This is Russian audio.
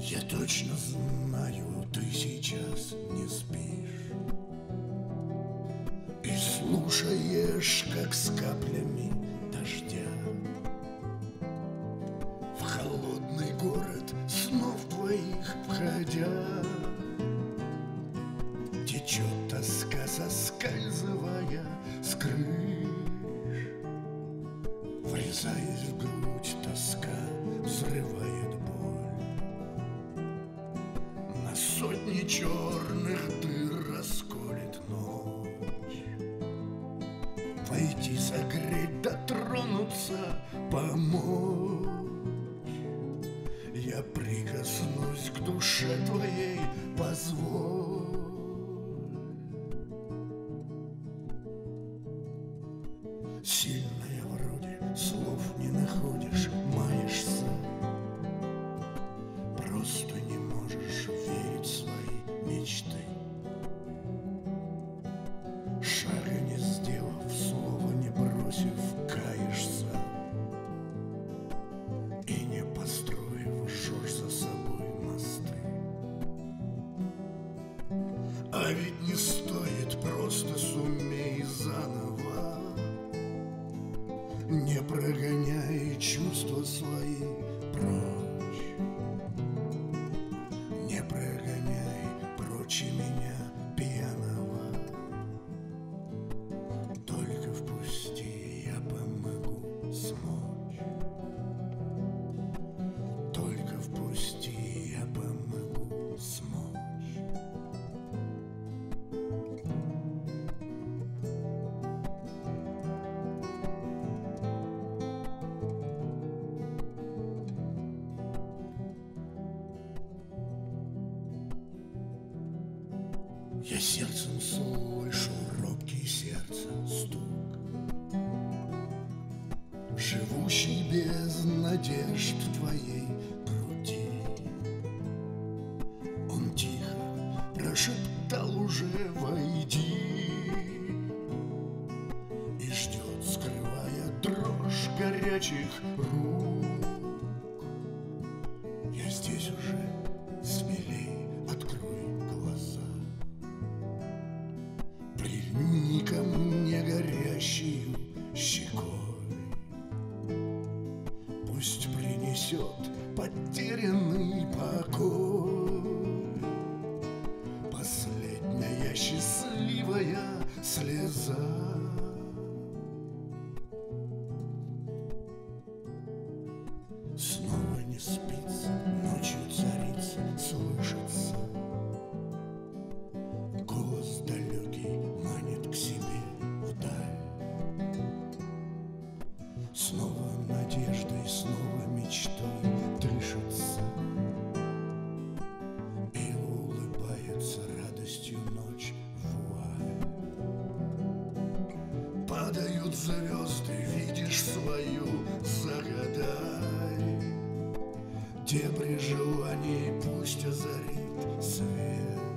Я точно знаю, ты сейчас не спишь. И слушаешь, как с каплями дождя. В холодный город снов твоих входя. Течет тоска, соскальзывая с крыш. Врезаясь в грудь, тоска взрывает боль сотни черных дыр расколет ночь. Войти, согреть, дотронуться, помочь. Я прикоснусь к душе твоей, позволь. Сильная вроде, слов не находишь, маешься. Просто А ведь не стоит, просто сумей заново. Не прогоняй чувства свои прочь Я сердцем слышу робкий сердца стук. Живущий без надежд твоей груди Он тихо прошептал уже «Войди» И ждет, скрывая дрожь горячих рук. Я здесь уже, смелей ко мне горящую щекой. Пусть принесет потерянный покой. Последняя счастливая слеза Снова надеждой, снова мечтой дышится И улыбается радостью ночь вуаль Падают звезды, видишь свою, загадай. Те при желании пусть озарит свет